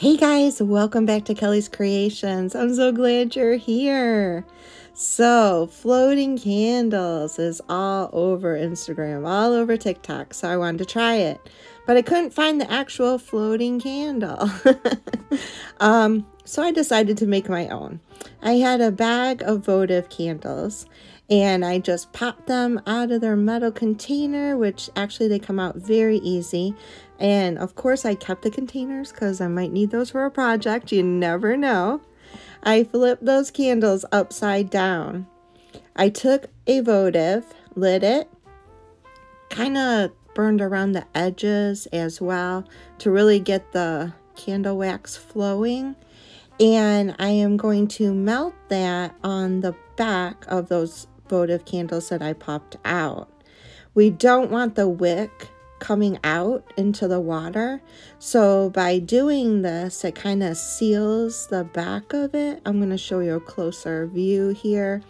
Hey guys, welcome back to Kellies Kreations. I'm so glad you're here. So, floating candles is all over Instagram, all over TikTok. So, I wanted to try it, but I couldn't find the actual floating candle. um, so, I decided to make my own. I had a bag of votive candles and I just popped them out of their metal container, which actually they come out very easy. And of course, I kept the containers because I might need those for a project. You never know. I flipped those candles upside down. I took a votive, lit it, kind of burned around the edges as well to really get the candle wax flowing. And I am going to melt that on the back of those votive candles that I popped out. We don't want the wick coming out into the water. So by doing this, it kind of seals the back of it. I'm going to show you a closer view here,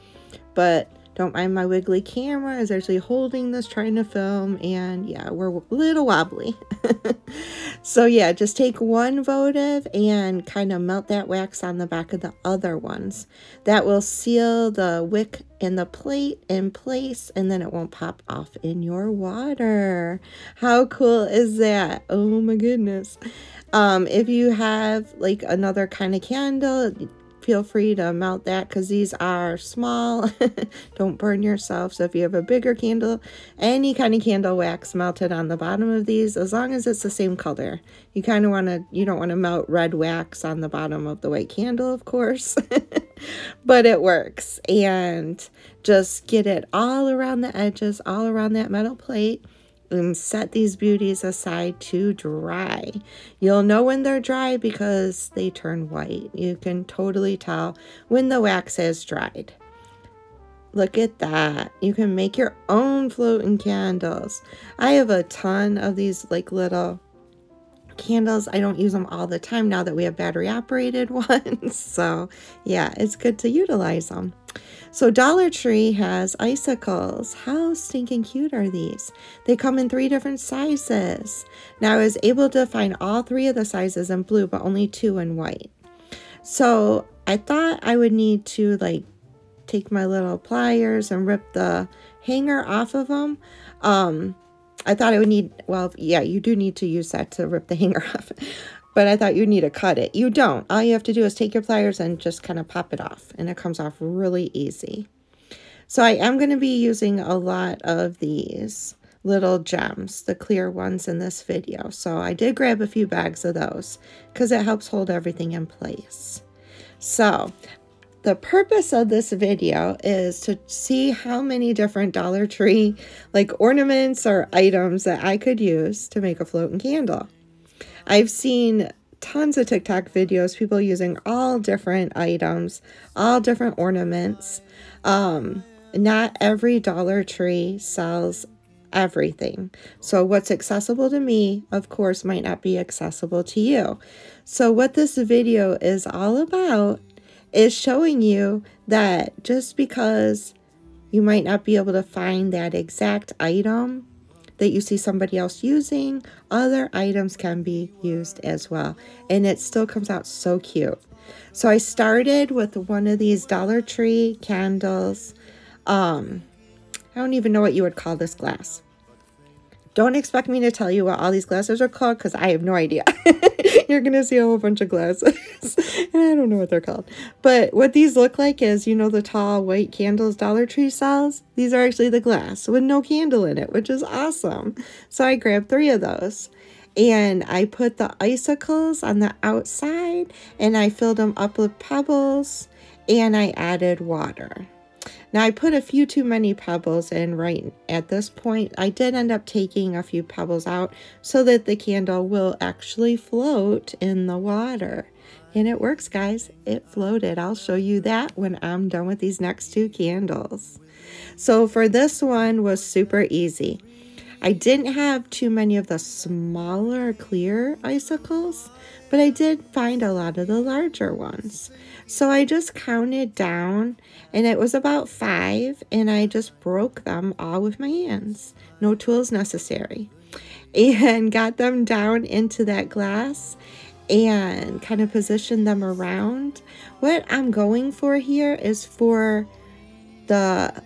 but don't mind my wiggly camera is actually holding this trying to film and yeah, we're a little wobbly. so yeah, just take one votive and kind of melt that wax on the back of the other ones. That will seal the wick and the plate in place and then it won't pop off in your water. How cool is that? Oh my goodness. Um, if you have like another kind of candle, feel free to melt that because these are small. Don't burn yourself. So if you have a bigger candle, any kind of candle wax melted on the bottom of these, as long as it's the same color. You kind of want to, you don't want to melt red wax on the bottom of the white candle, of course. but it works. And just get it all around the edges, all around that metal plate and set these beauties aside to dry. You'll know when they're dry because they turn white. You can totally tell when the wax has dried. Look at that. You can make your own floating candles. I have a ton of these like little candles. I don't use them all the time now that we have battery operated ones. So yeah, it's good to utilize them. So Dollar Tree has icicles. How stinking cute are these? They come in three different sizes. Now I was able to find all three of the sizes in blue, but only two in white. So I thought I would need to like take my little pliers and rip the hanger off of them. Um, I thought I would need, well, yeah, you do need to use that to rip the hanger off but I thought you need to cut it. You don't. All you have to do is take your pliers and just kind of pop it off, and it comes off really easy. So I am going to be using a lot of these little gems, the clear ones in this video. So I did grab a few bags of those because it helps hold everything in place. So the purpose of this video is to see how many different Dollar Tree like ornaments or items that I could use to make a floating candle. I've seen tons of TikTok videos, people using all different items, all different ornaments. Um, not every Dollar Tree sells everything. So what's accessible to me, of course, might not be accessible to you. So what this video is all about is showing you that just because you might not be able to find that exact item that you see somebody else using, other items can be used as well. And it still comes out so cute. So I started with one of these Dollar Tree candles. Um, I don't even know what you would call this glass. Don't expect me to tell you what all these glasses are called because I have no idea. You're going to see a whole bunch of glasses. and I don't know what they're called. But what these look like is, you know, the tall white candles Dollar Tree sells? These are actually the glass with no candle in it, which is awesome. So I grabbed three of those. And I put the icicles on the outside and I filled them up with pebbles and I added water. Now I put a few too many pebbles in right at this point. I did end up taking a few pebbles out so that the candle will actually float in the water. And it works, guys. It floated. I'll show you that when I'm done with these next two candles. So for this one was super easy. I didn't have too many of the smaller clear icicles, but I did find a lot of the larger ones. So I just counted down and it was about five and I just broke them all with my hands. No tools necessary. And got them down into that glass and kind of position them around. What I'm going for here is for the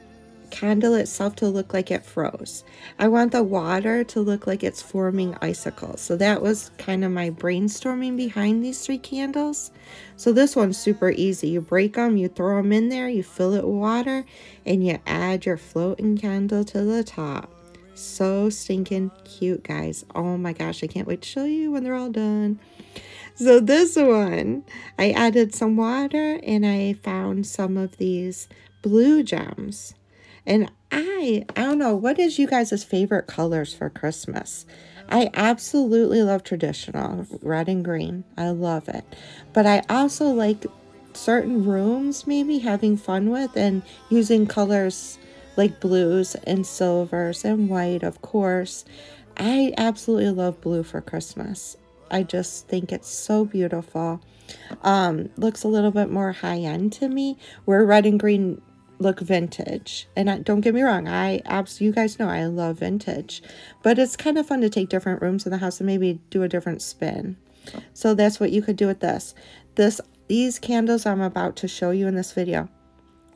candle itself to look like it froze. I want the water to look like it's forming icicles. So that was kind of my brainstorming behind these three candles. So this one's super easy. You break them, you throw them in there, you fill it with water, and you add your floating candle to the top. So stinking cute, guys. Oh my gosh, I can't wait to show you when they're all done. So this one, I added some water and I found some of these blue gems. And I, I don't know, what is you guys' favorite colors for Christmas? I absolutely love traditional, red and green. I love it. But I also like certain rooms maybe having fun with and using colors like blues and silvers and white, of course. I absolutely love blue for Christmas. I just think it's so beautiful. Um, looks a little bit more high end to me, where red and green look vintage. And I, don't get me wrong, I absolutely, you guys know I love vintage. But it's kind of fun to take different rooms in the house and maybe do a different spin. So that's what you could do with this. This These candles I'm about to show you in this video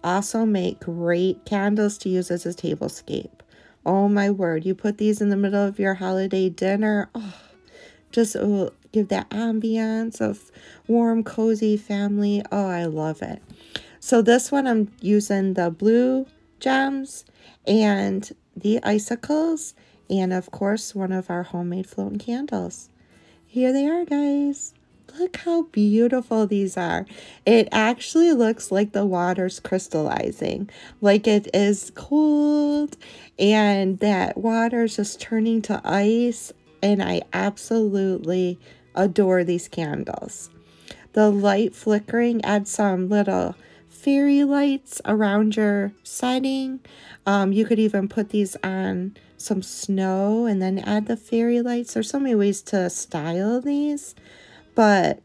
also make great candles to use as a tablescape. Oh my word, you put these in the middle of your holiday dinner. Oh, just oh, give that ambiance of warm, cozy family. Oh, I love it. So this one I'm using the blue gems and the icicles and of course one of our homemade floating candles. Here they are guys. Look how beautiful these are. It actually looks like the water's crystallizing, like it is cold and that water is just turning to ice and I absolutely adore these candles. The light flickering adds some little fairy lights around your setting. Um, you could even put these on some snow and then add the fairy lights. There's so many ways to style these. But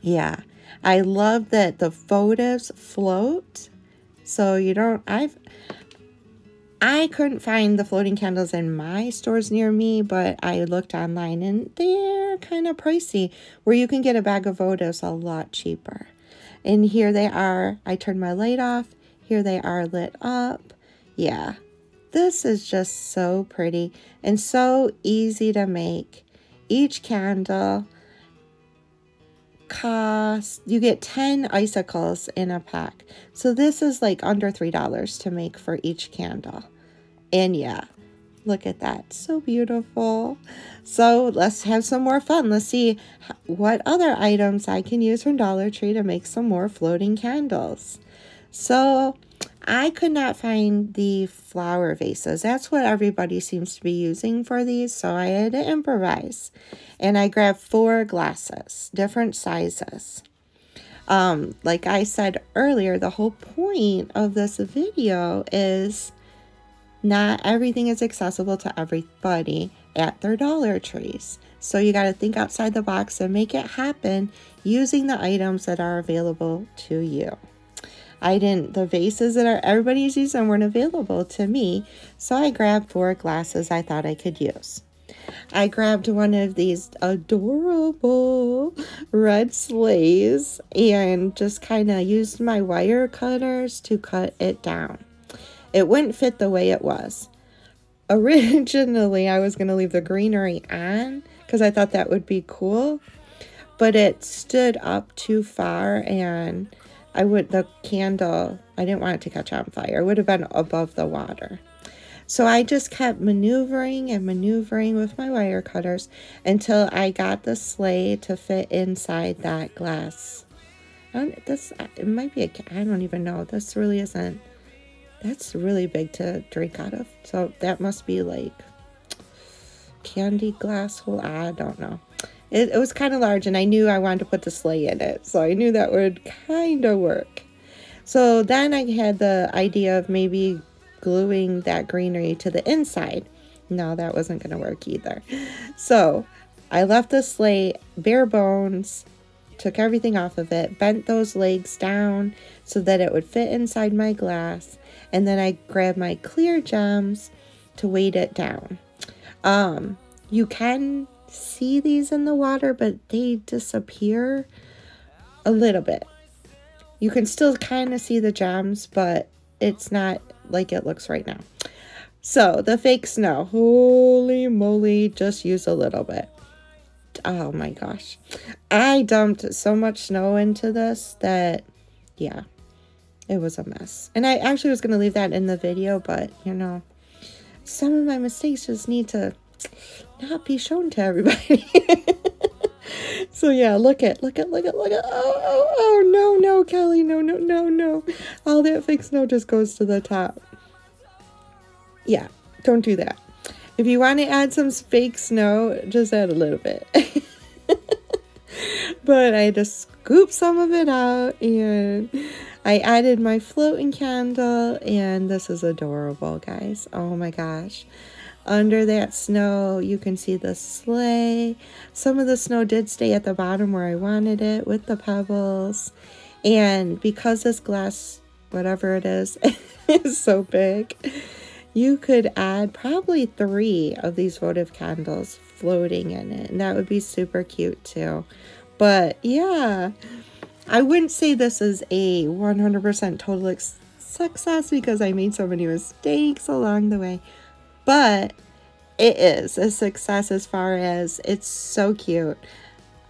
yeah, I love that the votives float. So you don't, I've, I couldn't find the floating candles in my stores near me, but I looked online and they're kind of pricey, where you can get a bag of votives a lot cheaper. And here they are. I turned my light off. Here they are lit up. Yeah, this is just so pretty and so easy to make. Each candle costs, you get 10 icicles in a pack. So this is like under $3 to make for each candle. And yeah, Look at that. So beautiful. So let's have some more fun. Let's see what other items I can use from Dollar Tree to make some more floating candles. So I could not find the flower vases. That's what everybody seems to be using for these. So I had to improvise. And I grabbed four glasses, different sizes. Um, like I said earlier, the whole point of this video is not everything is accessible to everybody at their Dollar Trees. So you got to think outside the box and make it happen using the items that are available to you. I didn't, the vases that are everybody's using weren't available to me, so I grabbed four glasses I thought I could use. I grabbed one of these adorable red sleighs and just kind of used my wire cutters to cut it down. It wouldn't fit the way it was. Originally, I was going to leave the greenery on because I thought that would be cool, but it stood up too far and I would, the candle, I didn't want it to catch on fire. It would have been above the water. So I just kept maneuvering and maneuvering with my wire cutters until I got the sleigh to fit inside that glass. this, it might be a, I don't even know. This really isn't that's really big to drink out of. So that must be like candy glass hole. I don't know. It, it was kind of large and I knew I wanted to put the sleigh in it. So I knew that would kind of work. So then I had the idea of maybe gluing that greenery to the inside. No, that wasn't going to work either. So I left the sleigh bare bones, took everything off of it, bent those legs down so that it would fit inside my glass, and then I grab my clear gems to weight it down. Um, you can see these in the water, but they disappear a little bit. You can still kind of see the gems, but it's not like it looks right now. So the fake snow, holy moly, just use a little bit. Oh my gosh. I dumped so much snow into this that, yeah, it was a mess. And I actually was going to leave that in the video, but you know, some of my mistakes just need to not be shown to everybody. so yeah, look at, look at, look at, look at, oh, oh, oh, no, no, Kelly, no, no, no, no. All that fake snow just goes to the top. Yeah, don't do that. If you want to add some fake snow, just add a little bit. but I just scoop some of it out and I added my floating candle and this is adorable, guys. Oh my gosh. Under that snow, you can see the sleigh. Some of the snow did stay at the bottom where I wanted it with the pebbles. And because this glass, whatever it is, is so big, you could add probably three of these votive candles floating in it. And that would be super cute too. But yeah, I wouldn't say this is a 100% total success because I made so many mistakes along the way but it is a success as far as it's so cute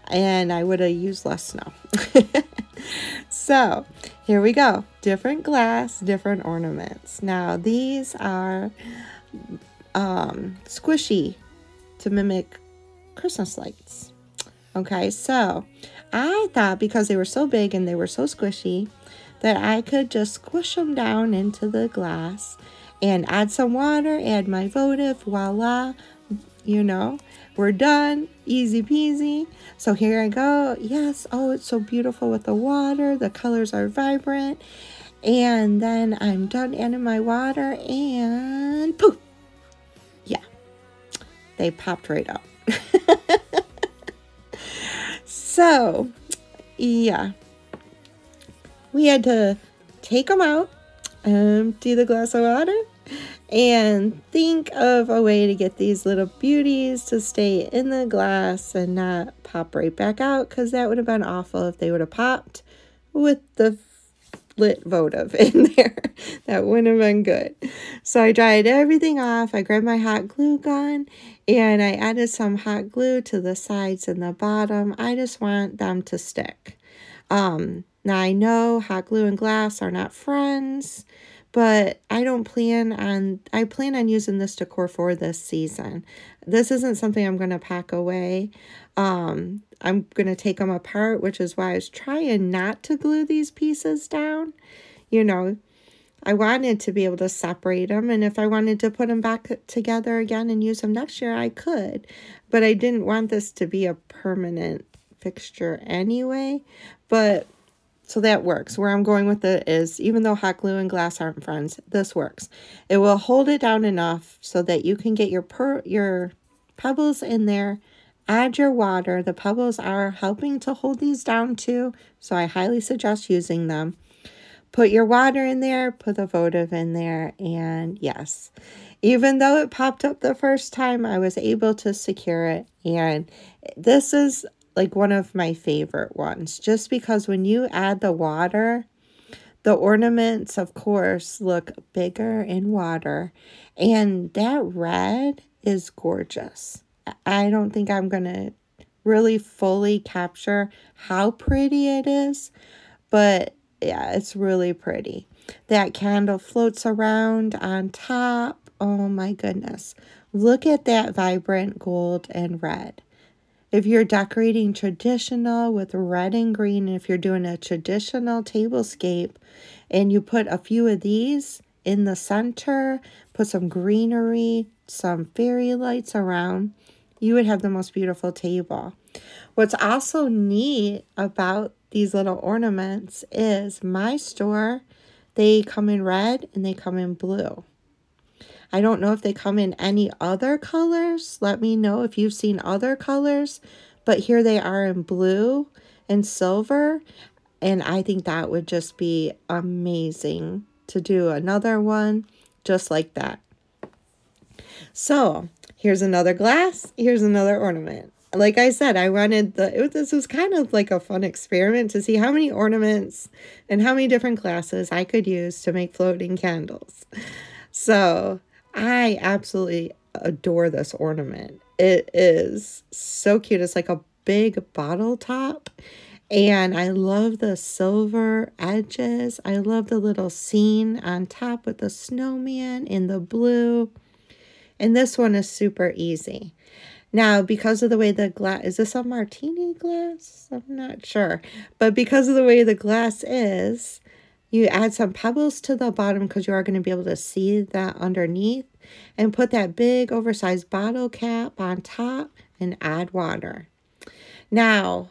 and I would have used less snow. so here we go. Different glass, different ornaments. Now these are um, squishy to mimic Christmas lights. Okay, so I thought because they were so big and they were so squishy that I could just squish them down into the glass and add some water, add my votive, voila, you know, we're done, easy peasy. So here I go. Yes, oh, it's so beautiful with the water. The colors are vibrant. And then I'm done adding my water and poof. Yeah, they popped right up. So, yeah, we had to take them out, empty the glass of water, and think of a way to get these little beauties to stay in the glass and not pop right back out because that would have been awful if they would have popped with the lit votive in there. that wouldn't have been good. So I dried everything off. I grabbed my hot glue gun and I added some hot glue to the sides and the bottom. I just want them to stick. Um, now I know hot glue and glass are not friends but I don't plan on, I plan on using this decor for this season. This isn't something I'm going to pack away. Um, I'm going to take them apart, which is why I was trying not to glue these pieces down. You know, I wanted to be able to separate them, and if I wanted to put them back together again and use them next year, I could. But I didn't want this to be a permanent fixture anyway. But so that works. Where I'm going with it is, even though hot glue and glass aren't friends, this works. It will hold it down enough so that you can get your per your pebbles in there, add your water. The pebbles are helping to hold these down too, so I highly suggest using them. Put your water in there, put the votive in there, and yes, even though it popped up the first time, I was able to secure it. And this is like one of my favorite ones just because when you add the water, the ornaments, of course, look bigger in water. And that red is gorgeous. I don't think I'm going to really fully capture how pretty it is, but yeah, it's really pretty. That candle floats around on top. Oh my goodness. Look at that vibrant gold and red. If you're decorating traditional with red and green, if you're doing a traditional tablescape and you put a few of these in the center, put some greenery, some fairy lights around, you would have the most beautiful table. What's also neat about these little ornaments is my store, they come in red and they come in blue. I don't know if they come in any other colors. Let me know if you've seen other colors. But here they are in blue and silver. And I think that would just be amazing to do another one just like that. So here's another glass. Here's another ornament. Like I said, I wanted the, it, this was kind of like a fun experiment to see how many ornaments and how many different glasses I could use to make floating candles. So I absolutely adore this ornament. It is so cute. It's like a big bottle top. And I love the silver edges. I love the little scene on top with the snowman in the blue. And this one is super easy. Now, because of the way the glass, is this a martini glass? I'm not sure. But because of the way the glass is, you add some pebbles to the bottom because you are going to be able to see that underneath. And put that big oversized bottle cap on top and add water. Now,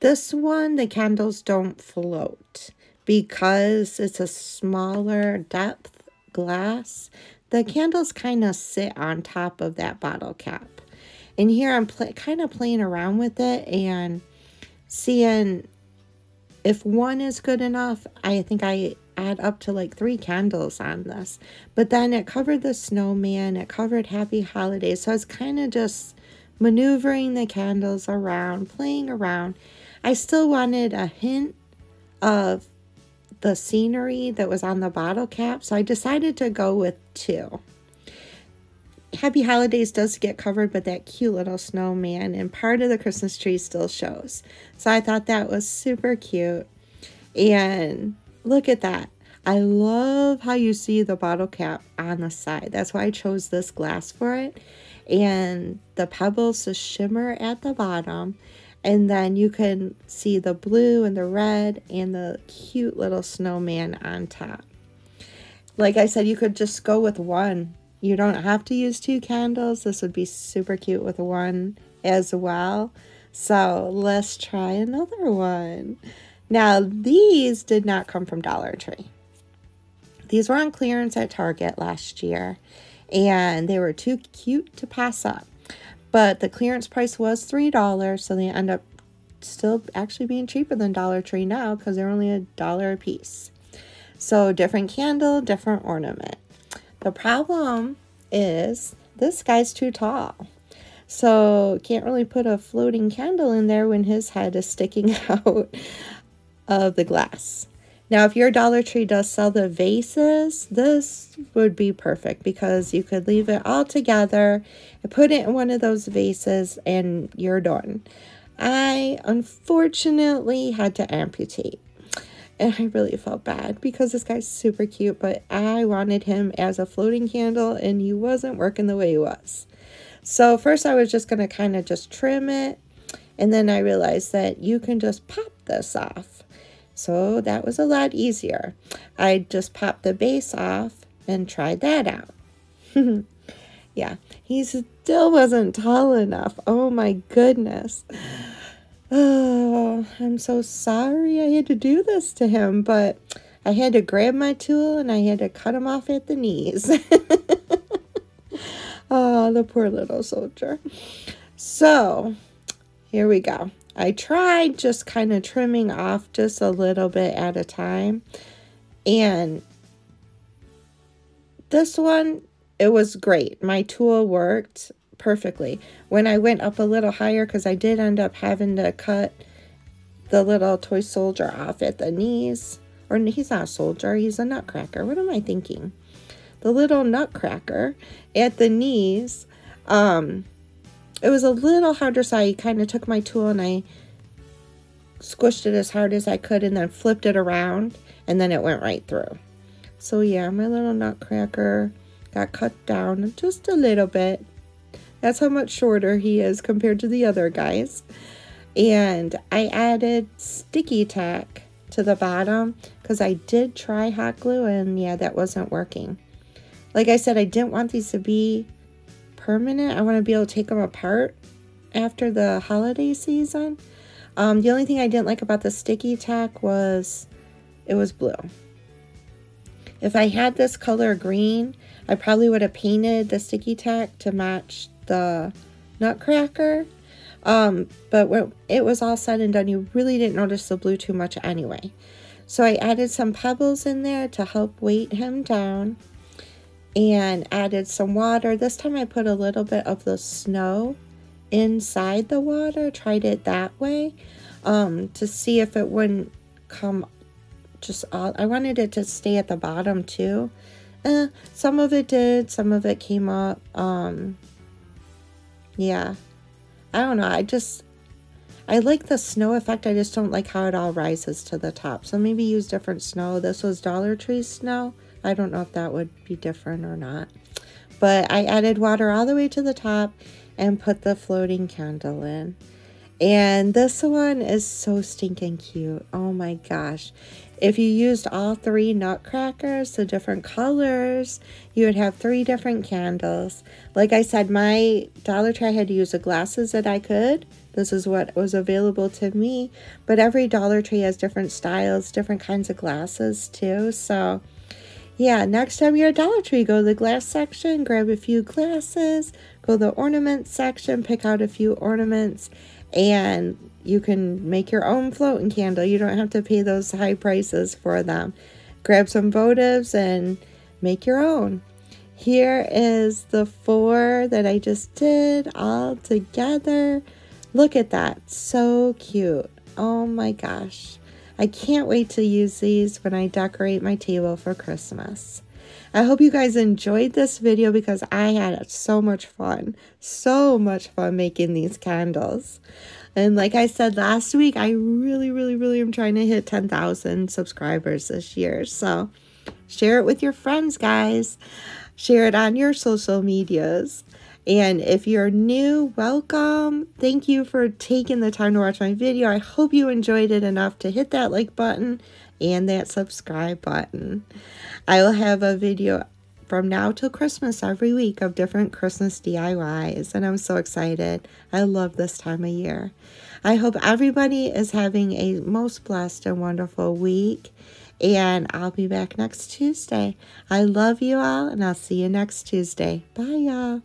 this one, the candles don't float because it's a smaller depth glass. The candles kind of sit on top of that bottle cap. And here I'm kind of playing around with it and seeing if one is good enough. I think I add up to like three candles on this. But then it covered the snowman, it covered happy holidays. So I was kind of just maneuvering the candles around, playing around. I still wanted a hint of the scenery that was on the bottle cap, so I decided to go with two. Happy Holidays does get covered, but that cute little snowman and part of the Christmas tree still shows. So I thought that was super cute. And look at that. I love how you see the bottle cap on the side. That's why I chose this glass for it. And the pebbles to shimmer at the bottom. And then you can see the blue and the red and the cute little snowman on top. Like I said, you could just go with one you don't have to use two candles. This would be super cute with one as well. So let's try another one. Now, these did not come from Dollar Tree. These were on clearance at Target last year, and they were too cute to pass up. But the clearance price was $3, so they end up still actually being cheaper than Dollar Tree now because they're only a dollar a piece. So different candle, different ornament. The problem is this guy's too tall. So can't really put a floating candle in there when his head is sticking out of the glass. Now, if your Dollar Tree does sell the vases, this would be perfect because you could leave it all together and put it in one of those vases and you're done. I unfortunately had to amputate. And I really felt bad because this guy's super cute, but I wanted him as a floating candle and he wasn't working the way he was. So first I was just going to kind of just trim it. And then I realized that you can just pop this off. So that was a lot easier. I just popped the base off and tried that out. yeah, he still wasn't tall enough. Oh my goodness. Oh, I'm so sorry I had to do this to him, but I had to grab my tool and I had to cut him off at the knees. oh, the poor little soldier. So, here we go. I tried just kind of trimming off just a little bit at a time. And this one, it was great. My tool worked perfectly. When I went up a little higher, because I did end up having to cut the little toy soldier off at the knees. Or he's not a soldier, he's a nutcracker. What am I thinking? The little nutcracker at the knees. Um, it was a little harder, so I kind of took my tool and I squished it as hard as I could and then flipped it around and then it went right through. So yeah, my little nutcracker got cut down just a little bit. That's how much shorter he is compared to the other guys. And I added sticky tack to the bottom because I did try hot glue and yeah, that wasn't working. Like I said, I didn't want these to be permanent. I want to be able to take them apart after the holiday season. Um, the only thing I didn't like about the sticky tack was it was blue. If I had this color green, I probably would have painted the sticky tack to match the nutcracker. Um, but when it was all said and done, you really didn't notice the blue too much anyway. So I added some pebbles in there to help weight him down. and added some water. This time I put a little bit of the snow inside the water, tried it that way um, to see if it wouldn't come just all. I wanted it to stay at the bottom too. Eh, some of it did, some of it came up. Um, yeah, I don't know. I just, I like the snow effect. I just don't like how it all rises to the top. So maybe use different snow. This was Dollar Tree snow. I don't know if that would be different or not. But I added water all the way to the top and put the floating candle in. And this one is so stinking cute. Oh my gosh. If you used all three nutcrackers, the different colors, you would have three different candles. Like I said, my Dollar Tree had to use the glasses that I could. This is what was available to me. But every Dollar Tree has different styles, different kinds of glasses too. So yeah, next time you're at Dollar Tree, go to the glass section, grab a few glasses, go to the ornament section, pick out a few ornaments, and you can make your own floating candle. You don't have to pay those high prices for them. Grab some votives and make your own. Here is the four that I just did all together. Look at that. So cute. Oh my gosh. I can't wait to use these when I decorate my table for Christmas. I hope you guys enjoyed this video because I had so much fun. So much fun making these candles. And like I said last week, I really, really, really am trying to hit 10,000 subscribers this year. So share it with your friends, guys. Share it on your social medias. And if you're new, welcome. Thank you for taking the time to watch my video. I hope you enjoyed it enough to hit that like button and that subscribe button. I will have a video from now till Christmas every week of different Christmas DIYs, and I'm so excited. I love this time of year. I hope everybody is having a most blessed and wonderful week, and I'll be back next Tuesday. I love you all, and I'll see you next Tuesday. Bye, y'all.